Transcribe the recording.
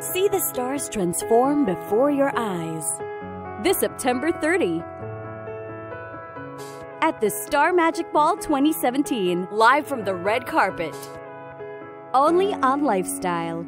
See the stars transform before your eyes. This September 30. At the Star Magic Ball 2017, live from the red carpet. Only on Lifestyle.